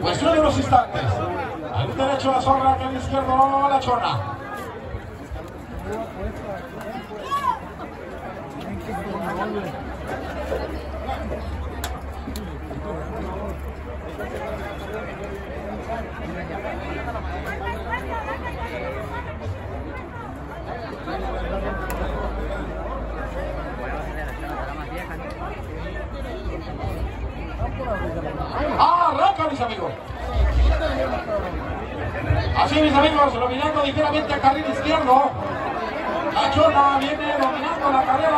Cuestión de unos instantes. Al derecho la zorra, que al izquierdo la chona. Arranca, mis amigos. Así, mis amigos, dominando ligeramente el carril izquierdo. La Chona viene dominando la carrera,